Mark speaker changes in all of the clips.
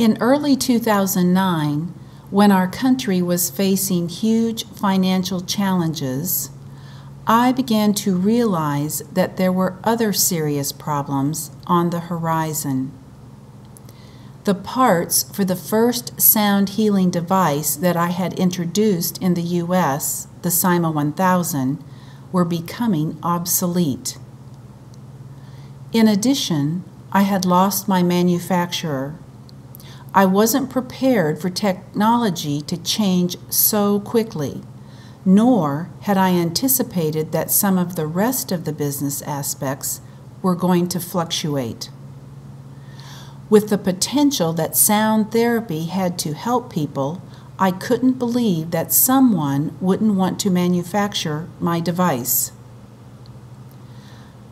Speaker 1: In early 2009, when our country was facing huge financial challenges, I began to realize that there were other serious problems on the horizon. The parts for the first sound healing device that I had introduced in the US, the Cyma 1000, were becoming obsolete. In addition, I had lost my manufacturer. I wasn't prepared for technology to change so quickly nor had I anticipated that some of the rest of the business aspects were going to fluctuate. With the potential that sound therapy had to help people, I couldn't believe that someone wouldn't want to manufacture my device.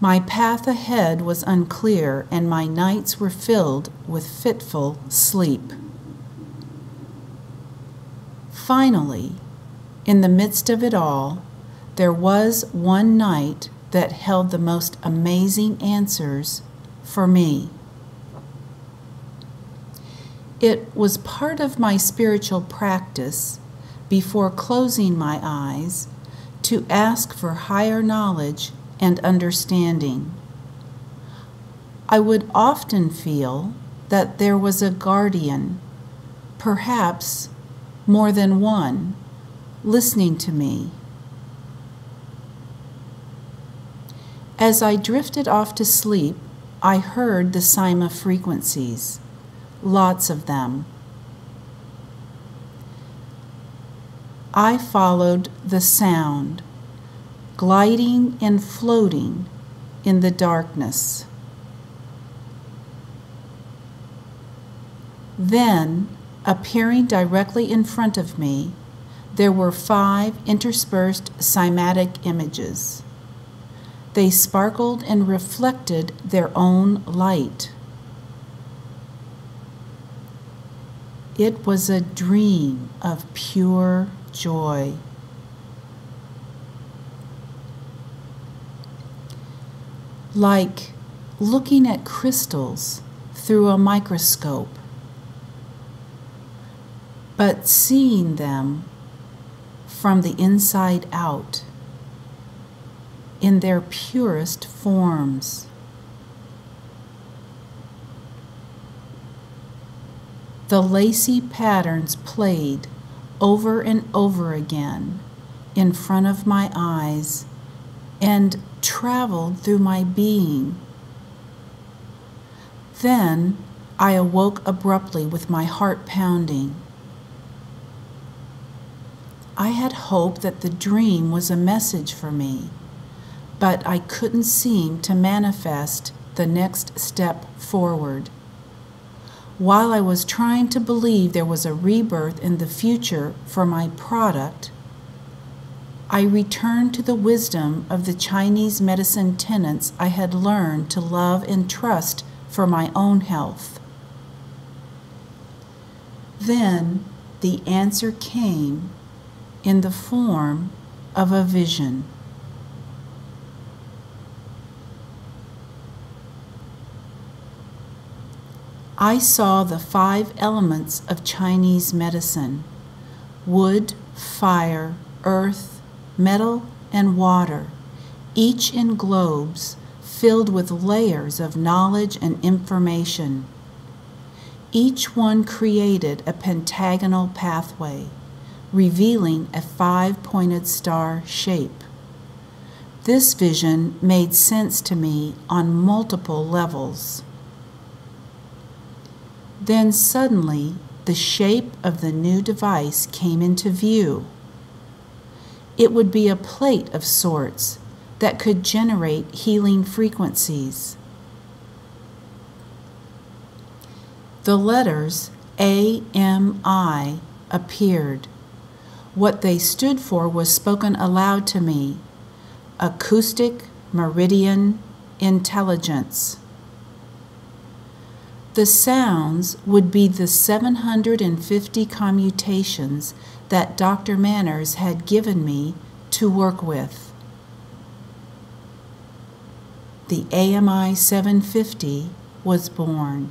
Speaker 1: My path ahead was unclear, and my nights were filled with fitful sleep. Finally, in the midst of it all, there was one night that held the most amazing answers for me. It was part of my spiritual practice before closing my eyes to ask for higher knowledge and understanding. I would often feel that there was a guardian, perhaps more than one listening to me. As I drifted off to sleep, I heard the Cyma frequencies, lots of them. I followed the sound, gliding and floating in the darkness. Then, appearing directly in front of me, there were five interspersed cymatic images. They sparkled and reflected their own light. It was a dream of pure joy. Like looking at crystals through a microscope, but seeing them from the inside out in their purest forms. The lacy patterns played over and over again in front of my eyes and traveled through my being. Then I awoke abruptly with my heart pounding. I had hoped that the dream was a message for me, but I couldn't seem to manifest the next step forward. While I was trying to believe there was a rebirth in the future for my product, I returned to the wisdom of the Chinese medicine tenets I had learned to love and trust for my own health. Then the answer came in the form of a vision. I saw the five elements of Chinese medicine wood, fire, earth, metal, and water, each in globes filled with layers of knowledge and information. Each one created a pentagonal pathway revealing a five pointed star shape. This vision made sense to me on multiple levels. Then suddenly, the shape of the new device came into view. It would be a plate of sorts that could generate healing frequencies. The letters AMI appeared what they stood for was spoken aloud to me acoustic meridian intelligence. The sounds would be the 750 commutations that Dr. Manners had given me to work with. The AMI 750 was born.